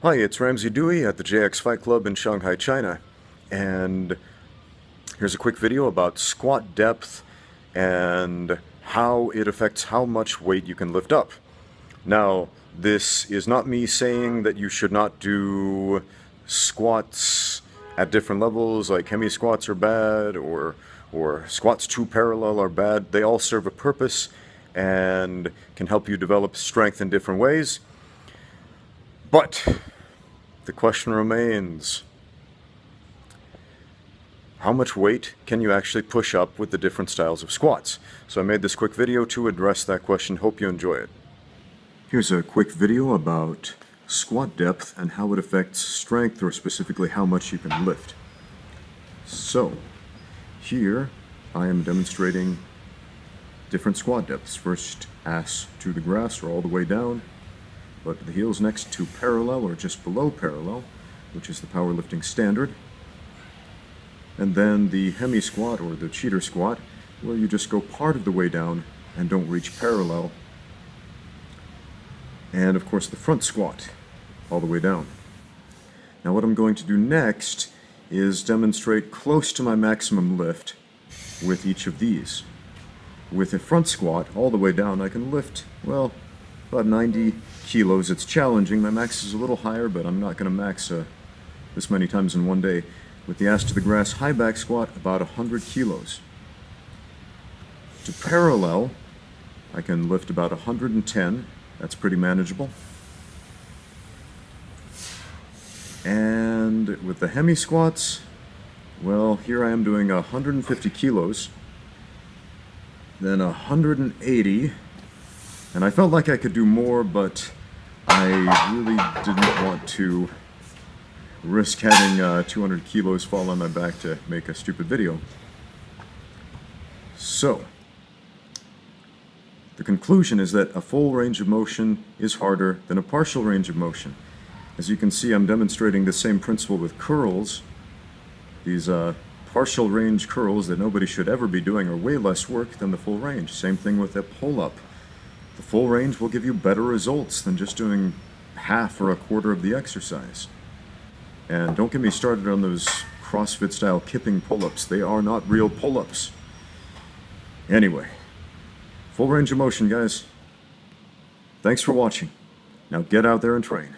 Hi, it's Ramsey Dewey at the JX Fight Club in Shanghai, China. And here's a quick video about squat depth and how it affects how much weight you can lift up. Now, this is not me saying that you should not do squats at different levels, like hemi squats are bad or or squats too parallel are bad. They all serve a purpose and can help you develop strength in different ways. But the question remains how much weight can you actually push up with the different styles of squats? So I made this quick video to address that question. Hope you enjoy it. Here's a quick video about squat depth and how it affects strength or specifically how much you can lift. So, here I am demonstrating different squat depths. First ass to the grass or all the way down, but the heels next to parallel or just below parallel, which is the powerlifting standard. And then the hemi squat or the cheater squat, where you just go part of the way down and don't reach parallel. And of course the front squat, all the way down. Now what I'm going to do next is demonstrate close to my maximum lift with each of these. With a front squat all the way down I can lift, well, about 90 kilos. It's challenging. My max is a little higher, but I'm not going to max uh, this many times in one day. With the ass to the grass high back squat, about 100 kilos. To parallel, I can lift about 110. That's pretty manageable. And with the hemi squats, well, here I am doing 150 kilos, then 180, and I felt like I could do more, but I really didn't want to risk having uh, 200 kilos fall on my back to make a stupid video. So, the conclusion is that a full range of motion is harder than a partial range of motion. As you can see, I'm demonstrating the same principle with curls. These uh, partial range curls that nobody should ever be doing are way less work than the full range. Same thing with a pull-up. The full range will give you better results than just doing half or a quarter of the exercise. And don't get me started on those CrossFit style kipping pull-ups. They are not real pull-ups. Anyway, full range of motion, guys. Thanks for watching. Now get out there and train.